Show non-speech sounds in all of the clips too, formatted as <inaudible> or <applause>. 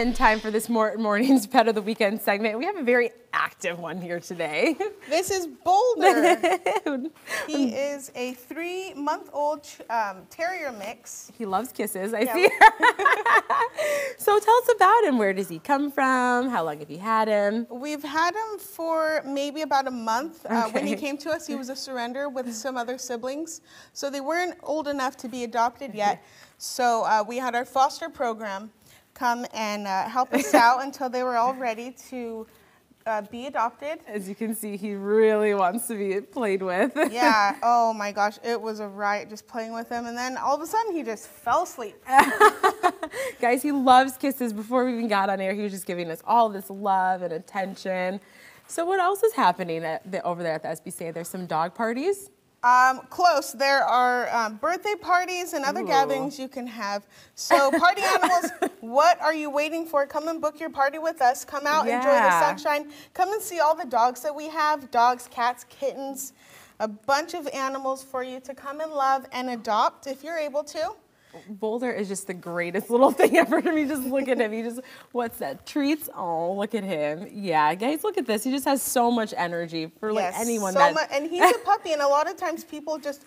And time for this morning's Pet of the Weekend segment. We have a very active one here today. This is Boulder. <laughs> he is a three-month-old um, terrier mix. He loves kisses, I yeah. see. <laughs> so tell us about him. Where does he come from? How long have you had him? We've had him for maybe about a month. Okay. Uh, when he came to us, he was a <laughs> surrender with some other siblings. So they weren't old enough to be adopted yet. So uh, we had our foster program come and uh, help us out <laughs> until they were all ready to uh, be adopted. As you can see, he really wants to be played with. <laughs> yeah, oh my gosh, it was a riot just playing with him. And then all of a sudden, he just fell asleep. <laughs> Guys, he loves kisses. Before we even got on air, he was just giving us all this love and attention. So what else is happening the, over there at the SPCA? There's some dog parties? Um, close. There are um, birthday parties and other Ooh. gatherings you can have. So, party animals, what are you waiting for? Come and book your party with us. Come out, yeah. enjoy the sunshine. Come and see all the dogs that we have dogs, cats, kittens, a bunch of animals for you to come and love and adopt if you're able to. Boulder is just the greatest <laughs> little thing ever to me. Just look at him. He just, what's that? Treats. Oh, look at him. Yeah, guys, look at this. He just has so much energy for like yes, anyone so that. Much, and he's a <laughs> puppy, and a lot of times people just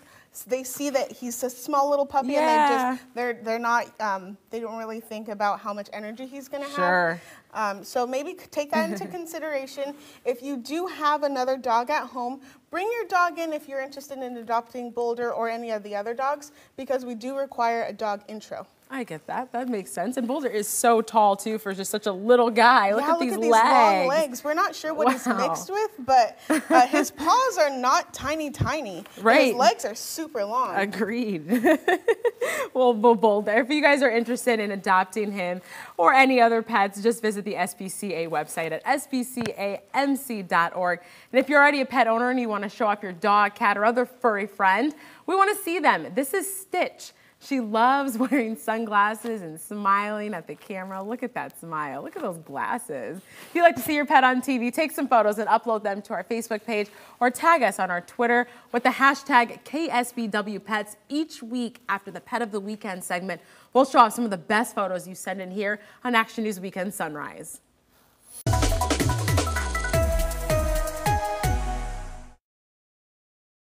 they see that he's a small little puppy yeah. and they just they're they're not um, they don't really think about how much energy he's going to sure. have. Um, so maybe take that into <laughs> consideration. If you do have another dog at home, bring your dog in if you're interested in adopting Boulder or any of the other dogs because we do require a dog intro. I get that. That makes sense. And Boulder is so tall too for just such a little guy. Look yeah, at these look at legs. long legs. We're not sure what wow. he's mixed with, but uh, his <laughs> paws are not tiny, tiny. Right. His legs are super long. Agreed. <laughs> well, Boulder, if you guys are interested in adopting him or any other pets, just visit the SPCA website at spcamc.org. And if you're already a pet owner and you want to show off your dog, cat, or other furry friend, we want to see them. This is Stitch. She loves <laughs> wearing sunglasses and smiling at the camera. Look at that smile. Look at those glasses. If you'd like to see your pet on TV, take some photos and upload them to our Facebook page or tag us on our Twitter with the hashtag KSBWPets. Each week after the Pet of the Weekend segment, we'll show off some of the best photos you send in here on Action News Weekend Sunrise.